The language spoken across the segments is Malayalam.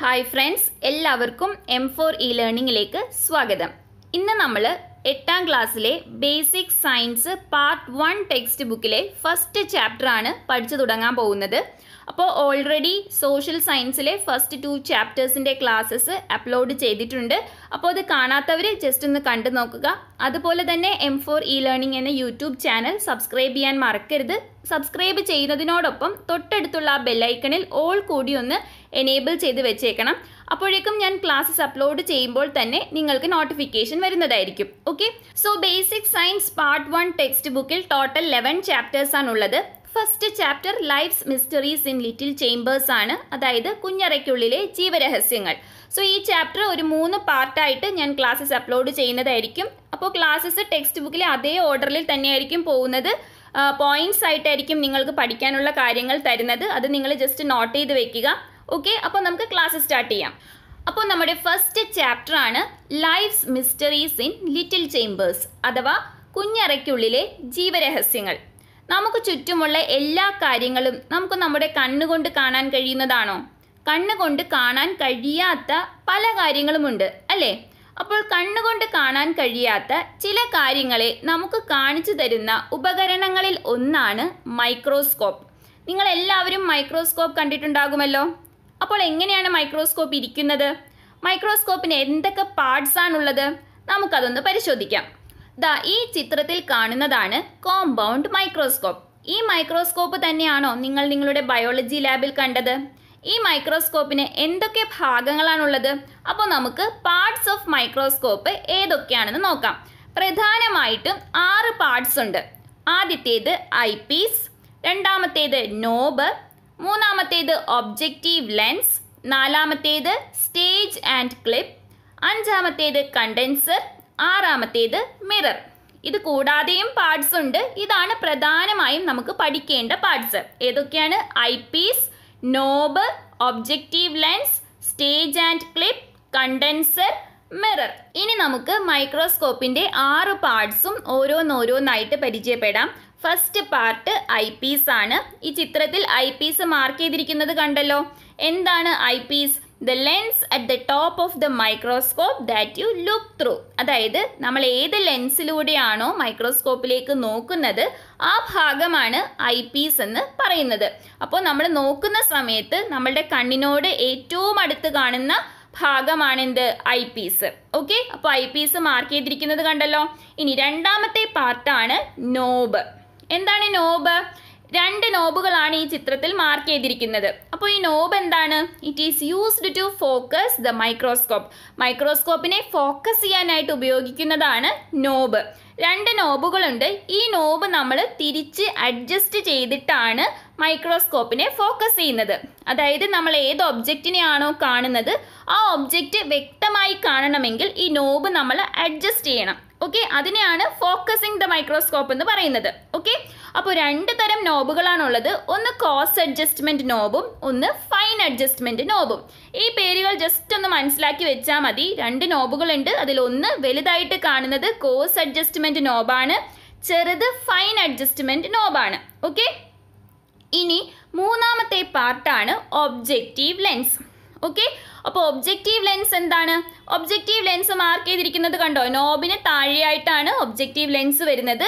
ഹായ് ഫ്രണ്ട്സ് എല്ലാവർക്കും എം ഫോർ ഇ ലേണിംഗിലേക്ക് സ്വാഗതം. ഇന്ന് നമ്മൾ എട്ടാം ക്ലാസ്സിലെ basic science part one text ബുക്കിലെ ഫസ്റ്റ് ചാപ്റ്റർ ആണ് പഠിച്ചു തുടങ്ങാൻ പോകുന്നത്. അപ്പോൾ ഓൾറെഡി സോഷ്യൽ സയൻസിലെ ഫസ്റ്റ് ടു ചാപ്റ്റേഴ്സിന്റെ ക്ലാസ്സസ് അപ്ലോഡ് ചെയ്തിട്ടുണ്ട്. അപ്പോൾ അത് കാണാത്തവർ ജസ്റ്റ് ഒന്ന് കണ്ടു നോക്കുക. അതുപോലെ തന്നെ എം ഫോർ ഇ ലേണിംഗ് എന്ന യൂട്യൂബ് ചാനൽ സബ്സ്ക്രൈബ് ചെയ്യാൻ മറക്കരുത്. സബ്സ്ക്രൈബ് ചെയ്യുന്നതിനോടൊപ്പം തൊട്ടടുത്തുള്ള ആ ബെല്ലൈക്കണിൽ ഓൾ കൂടി ഒന്ന് എനേബിൾ ചെയ്ത് വെച്ചേക്കണം. അപ്പോഴേക്കും ഞാൻ ക്ലാസ്സസ് അപ്ലോഡ് ചെയ്യുമ്പോൾ തന്നെ നിങ്ങൾക്ക് നോട്ടിഫിക്കേഷൻ വരുന്നതായിരിക്കും. Okay so basic science part one text ബുക്കിൽ ടോട്ടൽ ലെവൻ ചാപ്റ്റേഴ്സ് ആണുള്ളത്. First chapter life's mysteries in little chambers ആണ്. അതായത് കുഞ്ഞറയ്ക്കുള്ളിലെ ജീവരഹസ്യങ്ങൾ. സോ ഈ ചാപ്റ്റർ ഒരു മൂന്ന് പാർട്ടായിട്ട് ഞാൻ ക്ലാസ്സസ് അപ്ലോഡ് ചെയ്യുന്നതായിരിക്കും. അപ്പോൾ ക്ലാസ്സസ് ടെക്സ്റ്റ് ബുക്കിലെ അതേ ഓർഡറിൽ തന്നെയായിരിക്കും പോകുന്നത്. പോയിന്റ്സ് ആയിട്ടായിരിക്കും നിങ്ങൾക്ക് പഠിക്കാനുള്ള കാര്യങ്ങൾ തരുന്നത്. അത് നിങ്ങൾ ജസ്റ്റ് നോട്ട് ചെയ്ത് വെക്കുക. ഓക്കെ അപ്പോൾ നമുക്ക് ക്ലാസ് സ്റ്റാർട്ട് ചെയ്യാം. അപ്പോൾ നമ്മുടെ ഫസ്റ്റ് ചാപ്റ്റർ ആണ് life's mysteries in little chambers അഥവാ കുഞ്ഞറയ്ക്കുള്ളിലെ ജീവരഹസ്യങ്ങൾ. നമുക്ക് ചുറ്റുമുള്ള എല്ലാ കാര്യങ്ങളും നമുക്ക് നമ്മുടെ കണ്ണുകൊണ്ട് കാണാൻ കഴിയുന്നതാണോ? കണ്ണുകൊണ്ട് കാണാൻ കഴിയാത്ത പല കാര്യങ്ങളുമുണ്ട് അല്ലേ? അപ്പോൾ കണ്ണുകൊണ്ട് കാണാൻ കഴിയാത്ത ചില കാര്യങ്ങളെ നമുക്ക് കാണിച്ചു തരുന്ന ഉപകരണങ്ങളിൽ ഒന്നാണ് മൈക്രോസ്കോപ്പ്. നിങ്ങൾ എല്ലാവരും മൈക്രോസ്കോപ്പ് കണ്ടിട്ടുണ്ടാകുമല്ലോ? അപ്പോൾ എങ്ങനെയാണ് മൈക്രോസ്കോപ്പ് ഇരിക്കുന്നത്? മൈക്രോസ്കോപ്പിന് എന്തൊക്കെ പാർട്സ് ആണുള്ളത് നമുക്കതൊന്ന് പരിശോധിക്കാം. ദാ ഈ ചിത്രത്തിൽ കാണുന്നതാണ് കോമ്പൗണ്ട് മൈക്രോസ്കോപ്പ് ഈ മൈക്രോസ്കോപ്പ് തന്നെയാണോ നിങ്ങൾ നിങ്ങളുടെ ബയോളജി ലാബിൽ കണ്ടത്? ഈ മൈക്രോസ്കോപ്പിന് എന്തൊക്കെ ഭാഗങ്ങളാണുള്ളത്? അപ്പോൾ നമുക്ക് പാർട്സ് ഓഫ് മൈക്രോസ്കോപ്പ് ഏതൊക്കെയാണെന്ന് നോക്കാം. പ്രധാനമായിട്ടും ആറ് പാർട്സ് ഉണ്ട്. ആദ്യത്തേത് ഐ പീസ് രണ്ടാമത്തേത് നോബ് മൂന്നാമത്തേത് ഒബ്ജക്റ്റീവ് ലെൻസ് നാലാമത്തേത് സ്റ്റേജ് ആൻഡ് ക്ലിപ്പ് അഞ്ചാമത്തേത് കണ്ടൻസർ ആറാമത്തേത് മിറർ. ഇത് കൂടാതെയും പാർട്സ് ഉണ്ട്. ഇതാണ് പ്രധാനമായും നമുക്ക് പഠിക്കേണ്ട പാർട്സ് ഏതൊക്കെയാണ്? Eyepiece knob objective lens stage and clip condenser mirror ഇനി നമുക്ക് മൈക്രോസ്കോപ്പിന്റെ ആറ് പാർട്സും ഓരോന്നോരോന്നായിട്ട് പരിചയപ്പെടാം. ഫസ്റ്റ് പാർട്ട് ഐ പീസ് ആണ്. ഈ ചിത്രത്തിൽ ഐ പീസ് മാർക്ക് ചെയ്തിരിക്കുന്നത് കണ്ടല്ലോ. എന്താണ് eyepiece the lens at the top of the microscope that you look through അതായത് നമ്മൾ ഏത് ലെൻസിലൂടെയാണോ മൈക്രോസ്കോപ്പിലേക്ക് നോക്കുന്നത് ആ ഭാഗമാണ് ഐ പീസ് എന്ന് പറയുന്നത്. അപ്പോൾ നമ്മൾ നോക്കുന്ന സമയത്ത് നമ്മളുടെ കണ്ണിനോട് ഏറ്റവും അടുത്ത് കാണുന്ന ഭാഗമാണെന്ത്? ഐ പീസ് ഓക്കെ അപ്പോൾ ഐ പീസ് മാർക്ക് ചെയ്തിരിക്കുന്നത് കണ്ടല്ലോ. ഇനി രണ്ടാമത്തെ പാർട്ടാണ് നോബ്. എന്താണ് നോബ്? രണ്ട് നോബുകളാണ് ഈ ചിത്രത്തിൽ മാർക്ക് ചെയ്തിരിക്കുന്നത്. അപ്പോൾ ഈ നോബ് എന്താണ്? It is used to focus the microscope മൈക്രോസ്കോപ്പിനെ focus ചെയ്യാനായിട്ട് ഉപയോഗിക്കുന്നതാണ് നോബ്. രണ്ട് നോബുകളുണ്ട്. ഈ നോബ് നമ്മൾ തിരിച്ച് അഡ്ജസ്റ്റ് ചെയ്തിട്ടാണ് മൈക്രോസ്കോപ്പിനെ ഫോക്കസ് ചെയ്യുന്നത്. അതായത് നമ്മൾ ഏത് ഒബ്ജക്റ്റിനെയാണോ കാണുന്നത് ആ ഒബ്ജക്റ്റ് വ്യക്തമായി കാണണമെങ്കിൽ ഈ നോബ് നമ്മൾ അഡ്ജസ്റ്റ് ചെയ്യണം. ഓക്കെ? അതിനെയാണ് ഫോക്കസിങ് ദ മൈക്രോസ്കോപ്പ് എന്ന് പറയുന്നത്. ഓക്കെ? അപ്പോൾ രണ്ട് തരം നോബുകളാണുള്ളത്. ഒന്ന് കോസ് അഡ്ജസ്റ്റ്മെന്റ് നോബും ഒന്ന് ഫൈൻ അഡ്ജസ്റ്റ്മെന്റ് നോബും. ഈ പേരുകൾ ജസ്റ്റ് ഒന്ന് മനസ്സിലാക്കി വെച്ചാൽ മതി. രണ്ട് നോബുകളുണ്ട്. അതിലൊന്ന് വലുതായിട്ട് കാണുന്നത് കോസ് അഡ്ജസ്റ്റ്മെന്റ് നോബാണ്. ചെറുത് ഫൈൻ അഡ്ജസ്റ്റ്മെന്റ് നോബാണ്. ഓക്കെ? ഇനി മൂന്നാമത്തെ പാർട്ടാണ് ഒബ്ജക്റ്റീവ് ലെൻസ് ഓക്കെ അപ്പോൾ ഒബ്ജക്റ്റീവ് ലെൻസ് എന്താണ്? ഒബ്ജക്റ്റീവ് ലെൻസ് മാർക്ക് ചെയ്തിരിക്കുന്നത് കണ്ടോ? നോബിന് താഴെയായിട്ടാണ് ഒബ്ജക്റ്റീവ് ലെൻസ് വരുന്നത്.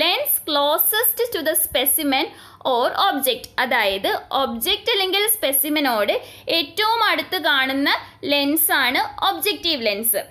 Lens closest to the specimen or object അതായത് ഒബ്ജക്റ്റ് അല്ലെങ്കിൽ സ്പെസിമെനോട് ഏറ്റവും അടുത്ത് കാണുന്ന ലെൻസാണ് ഒബ്ജക്റ്റീവ് ലെൻസ്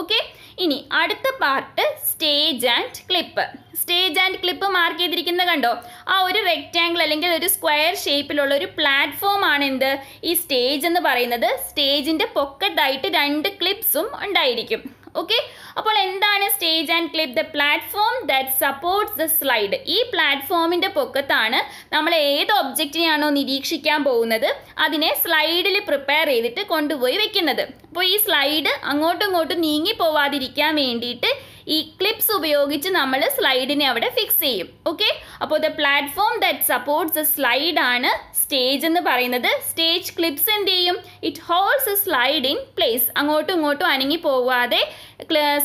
ഓക്കെ ഇനി അടുത്ത part stage and clip stage and clip mark ചെയ്തിരിക്കുന്നത് കണ്ടോ? ആ ഒരു റെക്റ്റാങ്കിൾ അല്ലെങ്കിൽ ഒരു സ്ക്വയർ ഷേപ്പിലുള്ള ഒരു പ്ലാറ്റ്ഫോം ആണ് എന്ത്? ഈ സ്റ്റേജ് എന്ന് പറയുന്നത്. സ്റ്റേജിന്റെ പൊക്കത്തായിട്ട് രണ്ട് ക്ലിപ്സും ഉണ്ടായിരിക്കും. ഓക്കെ അപ്പോൾ എന്താണ് stage and clip the platform that supports the slide ഈ പ്ലാറ്റ്ഫോമിന്റെ പൊക്കത്താണ് നമ്മൾ ഏത് ഒബ്ജക്റ്റിനെയാണോ നിരീക്ഷിക്കാൻ പോകുന്നത് അതിനെ സ്ലൈഡിൽ പ്രിപ്പയർ ചെയ്തിട്ട് കൊണ്ടുപോയി വെക്കുന്നത്. അപ്പോൾ ഈ സ്ലൈഡ് അങ്ങോട്ടും ഇങ്ങോട്ടും നീങ്ങി പോവാതിരിക്കാൻ വേണ്ടിയിട്ട് ഈ ക്ലിപ്സ് ഉപയോഗിച്ച് നമ്മൾ സ്ലൈഡിനെ അവിടെ ഫിക്സ് ചെയ്യും. ഓക്കെ അപ്പോൾ the platform that supports a slide ആണ് സ്റ്റേജ് എന്ന് പറയുന്നത്. സ്റ്റേജ് ക്ലിപ്സ് എന്ത് ചെയ്യും? It holds a slide in place അങ്ങോട്ടും ഇങ്ങോട്ടും അനങ്ങി പോവാതെ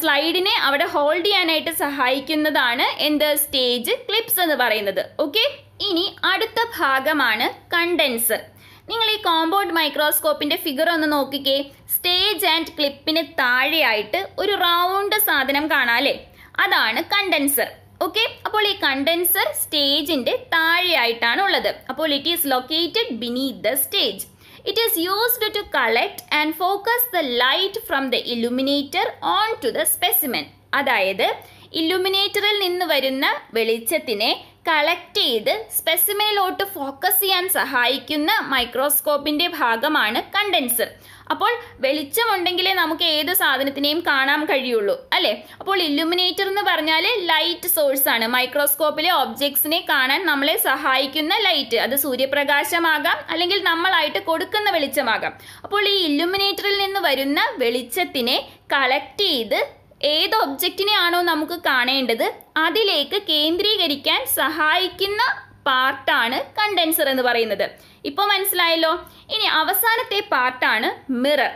സ്ലൈഡിനെ അവിടെ ഹോൾഡ് ചെയ്യാനായിട്ട് സഹായിക്കുന്നതാണ് എന്ത്? സ്റ്റേജ് ക്ലിപ്സ് എന്ന് പറയുന്നത്. ഓക്കെ ഇനി അടുത്ത ഭാഗമാണ് കണ്ടൻസർ നിങ്ങൾ ഈ കോമ്പൗണ്ട് മൈക്രോസ്കോപ്പിന്റെ ഫിഗർ ഒന്ന് നോക്കിക്കേ. സ്റ്റേജ് ആൻഡ് ക്ലിപ്പിന് താഴെയായിട്ട് ഒരു റൗണ്ട് സാധനം കാണാം അല്ലേ അതാണ് കണ്ടൻസർ ഓക്കെ അപ്പോൾ ഈ കണ്ടൻസർ സ്റ്റേജിന്റെ താഴെയായിട്ടാണ് ഉള്ളത് അപ്പോൾ it is located beneath the stage it is used to collect and focus the light from the illuminator onto the specimen അതായത് ഇലുമിനേറ്ററിൽ നിന്ന് വരുന്ന വെളിച്ചത്തിനെ കളക്ട് ചെയ്ത് സ്പെസിമെനിലോട്ട് ഫോക്കസ് ചെയ്യാൻ സഹായിക്കുന്ന മൈക്രോസ്കോപ്പിന്റെ ഭാഗമാണ് കണ്ടൻസർ അപ്പോൾ വെളിച്ചമുണ്ടെങ്കിലേ നമുക്ക് ഏത് സാധനത്തിനെയും കാണാൻ കഴിയുള്ളൂ അല്ലേ? അപ്പോൾ ഇല്ലുമിനേറ്റർ എന്ന് പറഞ്ഞാൽ ലൈറ്റ് സോഴ്സ് ആണ്. മൈക്രോസ്കോപ്പിലെ ഒബ്ജക്ട്സിനെ കാണാൻ നമ്മളെ സഹായിക്കുന്ന ലൈറ്റ് അത് സൂര്യപ്രകാശമാകാം അല്ലെങ്കിൽ നമ്മളായിട്ട് കൊടുക്കുന്ന വെളിച്ചമാകാം. അപ്പോൾ ഈ ഇല്ലുമിനേറ്ററിൽ നിന്ന് വരുന്ന വെളിച്ചത്തിനെ കളക്ട് ചെയ്ത് ഏത് ഒബ്ജക്റ്റിനെയാണോ നമുക്ക് കാണേണ്ടത് അതിലേക്ക് കേന്ദ്രീകരിക്കാൻ സഹായിക്കുന്ന പാർട്ടാണ് കണ്ടൻസർ എന്ന് പറയുന്നത്. ഇപ്പോൾ മനസ്സിലായല്ലോ? ഇനി അവസാനത്തെ പാർട്ടാണ് മിറർ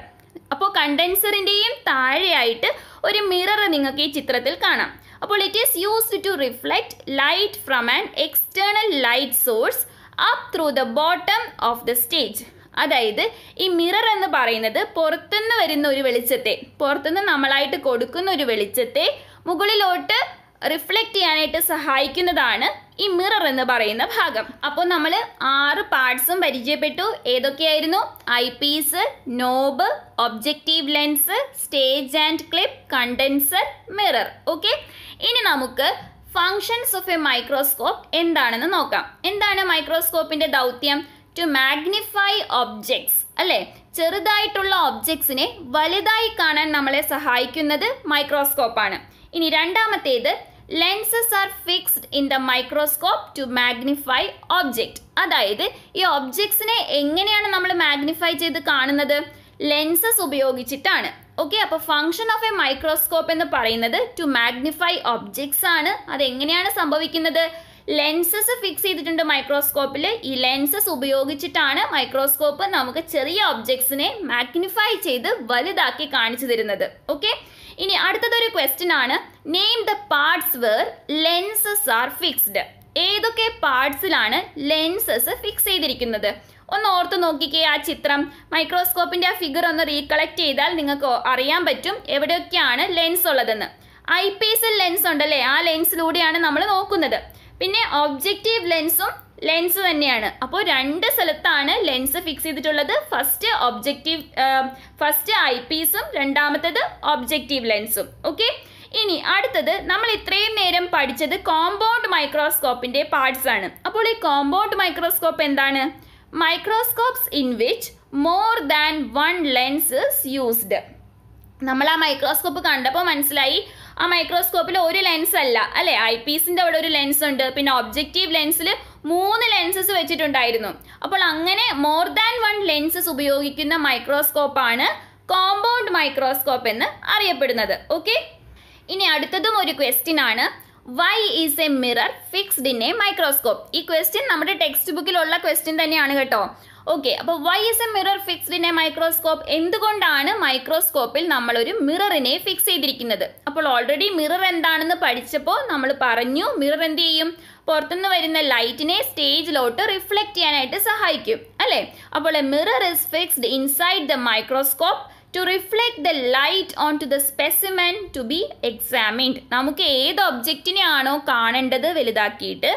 അപ്പോൾ കണ്ടൻസറിന്റെയും താഴെയായിട്ട് ഒരു മിറർ നിങ്ങൾക്ക് ഈ ചിത്രത്തിൽ കാണാം. അപ്പോൾ it is used to reflect light from an external light source up through the bottom of the stage അതായത് ഈ മിറർ എന്ന് പറയുന്നത് പുറത്തുനിന്ന് വരുന്ന ഒരു വെളിച്ചത്തെ പുറത്തുനിന്ന് നമ്മളായിട്ട് കൊടുക്കുന്ന ഒരു വെളിച്ചത്തെ മുകളിലോട്ട് റിഫ്ലക്റ്റ് ചെയ്യാനായിട്ട് സഹായിക്കുന്നതാണ് ഈ മിറർ എന്ന് പറയുന്ന ഭാഗം. അപ്പോൾ നമ്മൾ ആറ് പാർട്സും പരിചയപ്പെട്ടു. ഏതൊക്കെയായിരുന്നു? Eyepiece knob objective lens stage and clip condenser mirror okay ഇനി നമുക്ക് ഫങ്ഷൻസ് ഓഫ് എ മൈക്രോസ്കോപ്പ് എന്താണെന്ന് നോക്കാം. എന്താണ് മൈക്രോസ്കോപ്പിന്റെ ദൗത്യം? ടു മാഗ്നിഫൈ ഒബ്ജക്ട്സ് അല്ലേ? ചെറുതായിട്ടുള്ള ഒബ്ജക്ട്സിനെ വലുതായി കാണാൻ നമ്മളെ സഹായിക്കുന്നത് മൈക്രോസ്കോപ്പാണ് ഇനി രണ്ടാമത്തേത് lenses are fixed in the microscope to magnify object അതായത് ഈ ഒബ്ജക്ട്സിനെ എങ്ങനെയാണ് നമ്മൾ മാഗ്നിഫൈ ചെയ്ത് കാണുന്നത്? ലെൻസസ് ഉപയോഗിച്ചിട്ടാണ്. ഓക്കെ അപ്പോൾ ഫങ്ഷൻ ഓഫ് എ മൈക്രോസ്കോപ്പ് എന്ന് പറയുന്നത് ടു മാഗ്നിഫൈ ഒബ്ജക്ട്സ് ആണ്. അതെങ്ങനെയാണ് സംഭവിക്കുന്നത്? ലെൻസസ് ഫിക്സ് ചെയ്തിട്ടുണ്ട് മൈക്രോസ്കോപ്പിൽ ഈ ലെൻസസ് ഉപയോഗിച്ചിട്ടാണ് മൈക്രോസ്കോപ്പ് നമുക്ക് ചെറിയ ഒബ്ജക്ട്സിനെ മാഗ്നിഫൈ ചെയ്ത് വലുതാക്കി കാണിച്ചു തരുന്നത്. ഓക്കെ ഇനി അടുത്തതൊരു ക്വസ്റ്റ്യൻ ആണ്. Name the parts where lenses are fixed ഏതൊക്കെ പാർട്സിലാണ് ലെൻസസ് ഫിക്സ് ചെയ്തിരിക്കുന്നത്? ഒന്ന് ഓർത്ത് നോക്കിക്കേ ആ ചിത്രം. മൈക്രോസ്കോപ്പിന്റെ ആ ഫിഗർ ഒന്ന് റീകളക്ട് ചെയ്താൽ നിങ്ങൾക്ക് അറിയാൻ പറ്റും എവിടെയൊക്കെയാണ് ലെൻസ് ഉള്ളതെന്ന്. ഐ പീസിൽ ലെൻസ് ഉണ്ടല്ലേ? ആ ലെൻസിലൂടെയാണ് നമ്മൾ നോക്കുന്നത്. പിന്നെ ഒബ്ജക്റ്റീവ് ലെൻസും ലെൻസ് തന്നെയാണ്. അപ്പോൾ രണ്ട് സ്ഥലത്താണ് ലെൻസ് ഫിക്സ് ചെയ്തിട്ടുള്ളത്. ഫസ്റ്റ് ഒബ്ജക്റ്റീവ് ഫസ്റ്റ് ഐ പീസും രണ്ടാമത്തത് ഒബ്ജക്റ്റീവ് ലെൻസും ഓക്കെ ഇനി അടുത്തത് നമ്മൾ ഇത്രയും നേരം പഠിച്ചത് കോമ്പൗണ്ട് മൈക്രോസ്കോപ്പിന്റെ പാർട്സ് ആണ്. അപ്പോൾ ഈ കോമ്പൗണ്ട് മൈക്രോസ്കോപ്പ് എന്താണ്? Microscopes in which more than one lens used നമ്മൾ ആ മൈക്രോസ്കോപ്പ് കണ്ടപ്പോൾ മനസ്സിലായി ആ മൈക്രോസ്കോപ്പിൽ ഒരു ലെൻസ് അല്ല അല്ലെ? ഐ പീസിന്റെ അവിടെ ഒരു ലെൻസ് ഉണ്ട്. പിന്നെ ഒബ്ജക്റ്റീവ് ലെൻസിൽ മൂന്ന് ലെൻസസ് വെച്ചിട്ടുണ്ടായിരുന്നു. അപ്പോൾ അങ്ങനെ മോർ ദാൻ വൺ ലെൻസസ് ഉപയോഗിക്കുന്ന മൈക്രോസ്കോപ്പാണ് കോമ്പൗണ്ട് മൈക്രോസ്കോപ്പ് എന്ന് അറിയപ്പെടുന്നത്. ഓക്കെ ഇനി അടുത്തതും ഒരു ക്വസ്റ്റ്യൻ ആണ്. Why is a mirror fixed in a microscope ഈ ക്വസ്റ്റ്യൻ നമ്മുടെ ടെക്സ്റ്റ് ബുക്കിലുള്ള ക്വസ്റ്റ്യൻ തന്നെയാണ് കേട്ടോ. ഓക്കെ അപ്പോൾ why is a mirror fixed in a microscope എന്തുകൊണ്ടാണ് മൈക്രോസ്കോപ്പിൽ നമ്മൾ ഒരു മിററിനെ ഫിക്സ് ചെയ്തിരിക്കുന്നത്? അപ്പോൾ ഓൾറെഡി മിറർ എന്താണെന്ന് പഠിച്ചപ്പോൾ നമ്മൾ പറഞ്ഞു മിറർ എന്ത് ചെയ്യും? പുറത്തുനിന്ന് വരുന്ന ലൈറ്റിനെ സ്റ്റേജിലോട്ട് റിഫ്ലക്റ്റ് ചെയ്യാനായിട്ട് സഹായിക്കും അല്ലേ? അപ്പോൾ a mirror is fixed inside the microscope to reflect the light onto the specimen to be examined നമുക്ക് ഏത് ഒബ്ജക്റ്റിനെ ആണോ കാണേണ്ടത് വലുതാക്കിയിട്ട്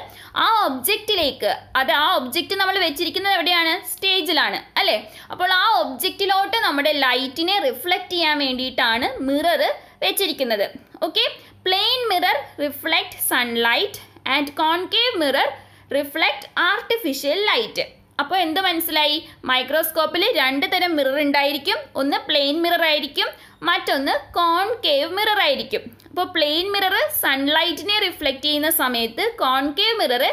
ആ ഒബ്ജക്റ്റിലേക്ക് അത് ആ ഒബ്ജക്റ്റ് നമ്മൾ വെച്ചിരിക്കുന്നത് എവിടെയാണ്? സ്റ്റേജിലാണ് അല്ലേ? അപ്പോൾ ആ ഒബ്ജക്റ്റിലോട്ട് നമ്മുടെ ലൈറ്റിനെ റിഫ്ലക്റ്റ് ചെയ്യാൻ വേണ്ടിയിട്ടാണ് മിറർ വെച്ചിരിക്കുന്നത്. Okay plane mirror reflect sunlight and concave mirror reflect artificial light അപ്പോൾ എന്ത് മനസ്സിലായി? മൈക്രോസ്കോപ്പിൽ രണ്ട് തരം മിറർ ഉണ്ടായിരിക്കും. ഒന്ന് പ്ലെയിൻ മിറർ ആയിരിക്കും. മറ്റൊന്ന് കോൺകേവ് മിറർ ആയിരിക്കും. അപ്പോൾ പ്ലെയിൻ മിറർ സൺലൈറ്റിനെ റിഫ്ലക്റ്റ് ചെയ്യുന്ന സമയത്ത് കോൺകേവ് മിറർ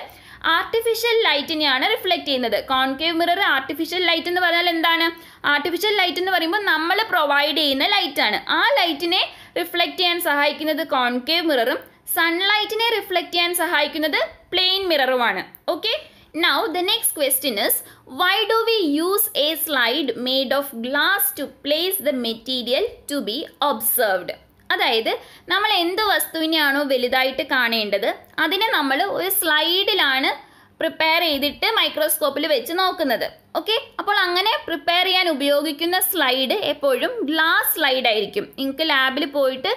ആർട്ടിഫിഷ്യൽ ലൈറ്റിനെയാണ് റിഫ്ലക്റ്റ് ചെയ്യുന്നത്. കോൺകേവ് മിറർ ആർട്ടിഫിഷ്യൽ ലൈറ്റ് എന്ന് പറഞ്ഞാൽ എന്താണ്? ആർട്ടിഫിഷ്യൽ ലൈറ്റ് എന്ന് പറയുമ്പോൾ നമ്മൾ പ്രൊവൈഡ് ചെയ്യുന്ന ലൈറ്റാണ് ആ ലൈറ്റിനെ റിഫ്ലക്റ്റ് ചെയ്യാൻ സഹായിക്കുന്നത് കോൺകേവ് മിററും സൺലൈറ്റിനെ റിഫ്ലക്റ്റ് ചെയ്യാൻ സഹായിക്കുന്നത് plane മിററുമാണ് okay Now the next question is why do we use a slide made of glass to place the material to be observed? അതായത് നമ്മൾ എന്ത് വസ്തുവിനെയാണോ വലുതായിട്ട് കാണേണ്ടത് അതിനെ നമ്മൾ ഒരു സ്ലൈഡിലാണ് പ്രിപ്പയർ ചെയ്തിട്ട് മൈക്രോസ്കോപ്പിൽ വെച്ച് നോക്കുന്നത്. ഓക്കെ അപ്പോൾ അങ്ങനെ പ്രിപ്പയർ ചെയ്യാൻ ഉപയോഗിക്കുന്ന സ്ലൈഡ് എപ്പോഴും ഗ്ലാസ് സ്ലൈഡ് ആയിരിക്കും. നിങ്ങൾക്ക് ലാബിൽ പോയിട്ട്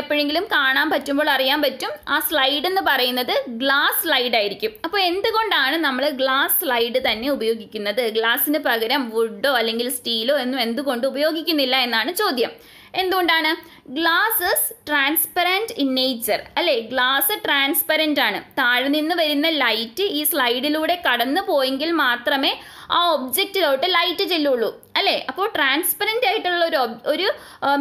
എപ്പോഴെങ്കിലും കാണാൻ പറ്റുമ്പോൾ അറിയാൻ പറ്റും. ആ സ്ലൈഡ് എന്ന് പറയുന്നത് ഗ്ലാസ് സ്ലൈഡ് ആയിരിക്കും. അപ്പോൾ എന്തുകൊണ്ടാണ് നമ്മൾ ഗ്ലാസ് സ്ലൈഡ് തന്നെ ഉപയോഗിക്കുന്നത്? ഗ്ലാസിന് പകരം വുഡോ അല്ലെങ്കിൽ സ്റ്റീലോ എന്നും എന്തുകൊണ്ട് ഉപയോഗിക്കുന്നില്ല എന്നാണ് ചോദ്യം. എന്തുകൊണ്ടാണ്? ഗ്ലാസസ് ട്രാൻസ്പെറന്റ് ഇൻ നേച്ചർ അല്ലേ? ഗ്ലാസ് ട്രാൻസ്പെറന്റ് ആണ്. താഴെ നിന്ന് വരുന്ന ലൈറ്റ് ഈ സ്ലൈഡിലൂടെ കടന്നു പോയെങ്കിൽ മാത്രമേ ആ ഒബ്ജക്റ്റിലോട്ട് ലൈറ്റ് ചെല്ലുള്ളൂ. അല്ലേ? അപ്പോൾ ട്രാൻസ്പെറന്റ് ആയിട്ടുള്ള ഒരു ഒരു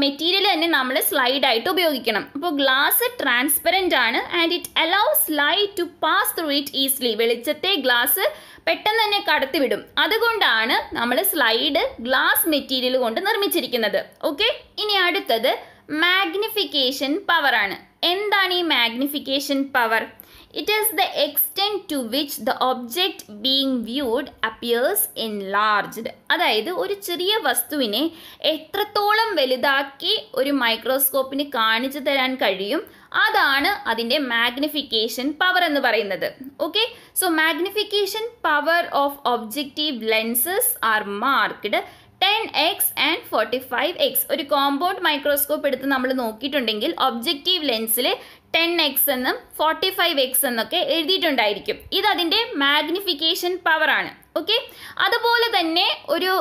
മെറ്റീരിയൽ തന്നെ നമ്മൾ സ്ലൈഡ് ആയിട്ട് ഉപയോഗിക്കണം. അപ്പോൾ ഗ്ലാസ് ട്രാൻസ്പെറന്റ് ആണ് and it allows light to pass through it easily വെളിച്ചത്തെ ഗ്ലാസ് പെട്ടെന്ന് തന്നെ കടത്തിവിടും അതുകൊണ്ടാണ് നമ്മൾ സ്ലൈഡ് ഗ്ലാസ് മെറ്റീരിയൽ കൊണ്ട് നിർമ്മിച്ചിരിക്കുന്നത്. ഓക്കെ ഇനി അടുത്തത് മാഗ്നിഫിക്കേഷൻ പവർ ആണ്. എന്താണ് ഈ magnification power it is the extent to which the object being viewed appears enlarged അതായത് ഒരു ചെറിയ വസ്തുവിനെ എത്രത്തോളം വലുതാക്കി ഒരു മൈക്രോസ്കോപ്പിന് കാണിച്ചു തരാൻ കഴിയും അതാണ് അതിന്റെ മാഗ്നിഫിക്കേഷൻ പവർ എന്ന് പറയുന്നത്. Okay so magnification power of objective lenses are marked ten X and forty five X ഒരു കോമ്പൗണ്ട് മൈക്രോസ്കോപ്പ് എടുത്ത് നമ്മൾ നോക്കിയിട്ടുണ്ടെങ്കിൽ ഒബ്ജക്റ്റീവ് ലെൻസിൽ ടെൻ എക്സ് എന്നും ഫോർട്ടി ഫൈവ് എക്സ് എന്നൊക്കെ എഴുതിയിട്ടുണ്ടായിരിക്കും. ഇത് അതിന്റെ മാഗ്നിഫിക്കേഷൻ പവറാണ് ഓക്കെ അതുപോലെ തന്നെ ഒരു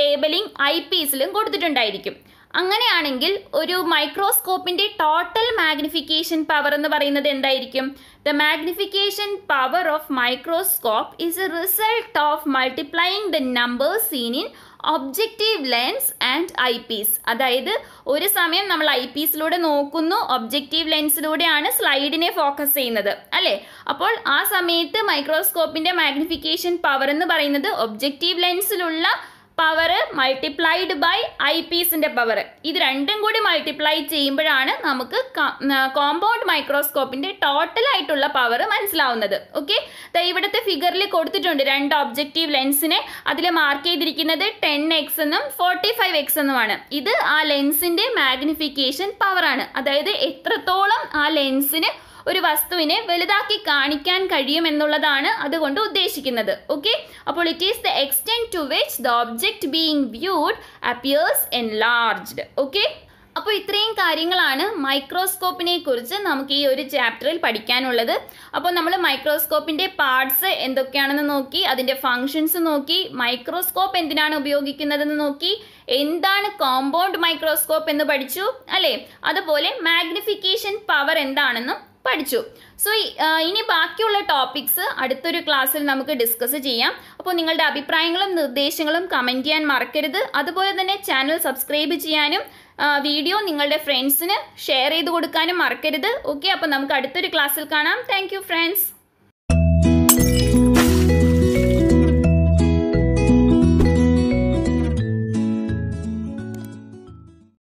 ലേബലിംഗ് ഐ പീസിലും കൊടുത്തിട്ടുണ്ടായിരിക്കും. അങ്ങനെയാണെങ്കിൽ ഒരു മൈക്രോസ്കോപ്പിന്റെ ടോട്ടൽ മാഗ്നിഫിക്കേഷൻ പവർ എന്ന് പറയുന്നത് എന്തായിരിക്കും? The magnification power of microscope is a result of multiplying the numbers seen in objective lens and eyepiece. അതായത് ഒരു സമയം നമ്മൾ ഐ പീസിലൂടെ നോക്കുന്നു ഒബ്ജക്റ്റീവ് ലെൻസിലൂടെയാണ് സ്ലൈഡിനെ ഫോക്കസ് ചെയ്യുന്നത് അല്ലേ? അപ്പോൾ ആ സമയത്ത് മൈക്രോസ്കോപ്പിന്റെ മാഗ്നിഫിക്കേഷൻ പവർ എന്ന് പറയുന്നത് ഒബ്ജക്റ്റീവ് ലെൻസിലുള്ള പവർ മൾട്ടിപ്ലൈഡ് ബൈ ഐ പീസിന്റെ പവർ ഇത് രണ്ടും കൂടി മൾട്ടിപ്ലൈ ചെയ്യുമ്പോഴാണ് നമുക്ക് കോമ്പൗണ്ട് മൈക്രോസ്കോപ്പിന്റെ ടോട്ടൽ ആയിട്ടുള്ള പവർ മനസ്സിലാവുന്നത്. ഓക്കെ ഇവിടുത്തെ ഫിഗറിൽ കൊടുത്തിട്ടുണ്ട് രണ്ട് ഒബ്ജക്റ്റീവ് ലെൻസിനെ അതിൽ മാർക്ക് ചെയ്തിരിക്കുന്നത് ടെൻ എക്സ് എന്നും ഫോർട്ടി ഫൈവ് എക്സ് എന്നുമാണ്. ഇത് ആ ലെൻസിന്റെ മാഗ്നിഫിക്കേഷൻ പവറാണ് അതായത് എത്രത്തോളം ആ ലെൻസിന് ഒരു വസ്തുവിനെ വലുതാക്കി കാണിക്കാൻ കഴിയുമെന്നുള്ളതാണ് അതുകൊണ്ട് ഉദ്ദേശിക്കുന്നത്. ഓക്കെ അപ്പോൾ it is the extent to which the object being viewed appears enlarged okay അപ്പോൾ ഇത്രയും കാര്യങ്ങളാണ് മൈക്രോസ്കോപ്പിനെ കുറിച്ച് നമുക്ക് ഈ ഒരു ചാപ്റ്ററിൽ പഠിക്കാനുള്ളത്. അപ്പോൾ നമ്മൾ മൈക്രോസ്കോപ്പിന്റെ പാർട്സ് എന്തൊക്കെയാണെന്ന് നോക്കി അതിന്റെ ഫങ്ഷൻസ് നോക്കി മൈക്രോസ്കോപ്പ് എന്തിനാണ് ഉപയോഗിക്കുന്നതെന്ന് നോക്കി എന്താണ് കോമ്പൗണ്ട് മൈക്രോസ്കോപ്പ് എന്ന് പഠിച്ചു അല്ലേ? അതുപോലെ മാഗ്നിഫിക്കേഷൻ പവർ എന്താണെന്നും പഠിച്ചു. സോ ഇനി ബാക്കിയുള്ള ടോപ്പിക്സ് അടുത്തൊരു ക്ലാസ്സിൽ നമുക്ക് ഡിസ്കസ് ചെയ്യാം. അപ്പോൾ നിങ്ങളുടെ അഭിപ്രായങ്ങളും നിർദ്ദേശങ്ങളും കമന്റ് ചെയ്യാൻ മറക്കരുത്. അതുപോലെ തന്നെ ചാനൽ സബ്സ്ക്രൈബ് ചെയ്യാനും വീഡിയോ നിങ്ങളുടെ ഫ്രണ്ട്സിന് ഷെയർ ചെയ്ത് കൊടുക്കാനും മറക്കരുത്. ഓക്കെ അപ്പോൾ നമുക്ക് അടുത്തൊരു ക്ലാസ്സിൽ കാണാം. Thank friends